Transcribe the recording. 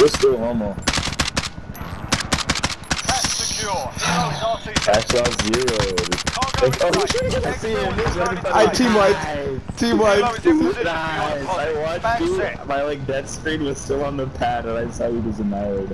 There's still homo. That's secure. Zero. Oh, sight. should I seen him. I team wiped. Team white. wiped. Nice. I watched you. My like death screen was still on the pad, and I saw you just annihilate.